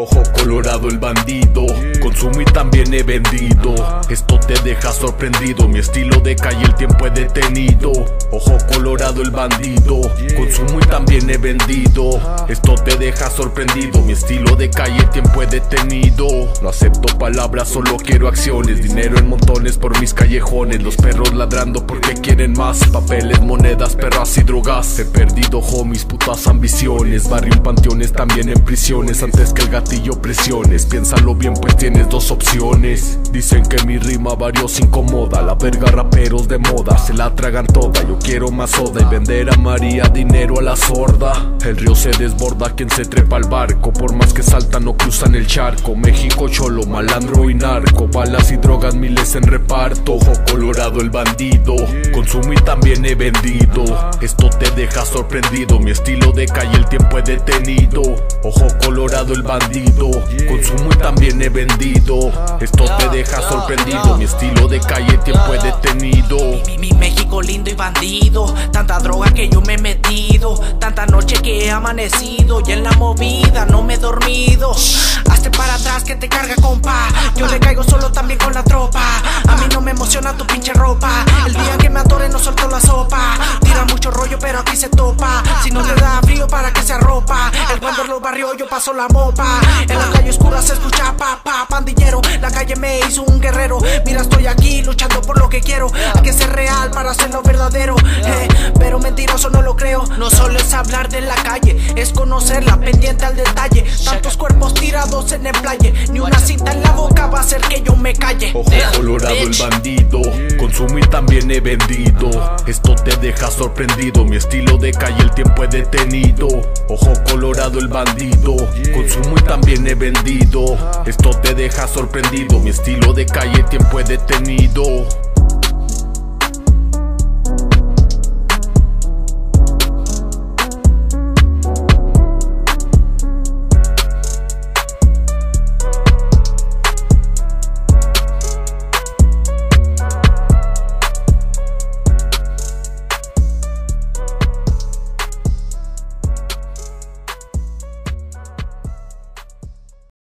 Ojo colorado el bandido, consumo y también he vendido. Esto te deja sorprendido, mi estilo de calle el tiempo he detenido. Ojo colorado el bandido, consumo y también he vendido. Esto te deja sorprendido, mi estilo de calle el tiempo he detenido. No acepto palabras, solo quiero acciones. Dinero en montones por mis callejones. Los perros ladrando porque quieren más. Papeles, monedas, perras y drogas. He perdido homies, putas ambiciones. Barrio en panteones, también en prisiones. Antes que el gato presiones Piénsalo bien pues tienes dos opciones. Dicen que mi rima varios incomoda. La verga raperos de moda Se la tragan toda. Yo quiero más soda Y vender a María dinero a la sorda. El río se desborda Quien se trepa al barco. Por más que saltan no cruzan el charco. México cholo, malandro y narco. Balas y drogas miles en reparto. Ojo colorado el bandido Consumo y también he vendido. Esto te deja sorprendido Mi estilo de calle el tiempo he detenido. Ojo colorado el bandido Consumo y también he vendido. Esto te deja sorprendido. Mi estilo de calle tiempo he detenido. Mi, México lindo y bandido. Tanta droga que yo me he metido. Tanta noche que he amanecido. Y en la movida no me he dormido. Hazte para atrás que te carga compa. Yo le caigo solo también con la tropa. A mí no me emociona tu pinche ropa. El día que me atore no suelto Barrios yo paso la mopa en la calle oscura se escucha pa, pa, pandillero. La calle me hizo un guerrero. Mira, estoy aquí luchando por lo que quiero. Hay que ser real para hacerlo verdadero. Eh, pero mentiroso no lo creo. No solo es hablar de la calle, es conocerla, pendiente al detalle. Tantos cuerpos tirados en el. Ni una cinta en la boca va a hacer que yo me calle. Ojo colorado el bandido. Consumo y también he vendido. Esto te deja sorprendido. Mi estilo de calle el tiempo he detenido. Ojo colorado el bandido. Consumo y también he vendido. Esto te deja sorprendido. Mi estilo de calle tiempo he detenido.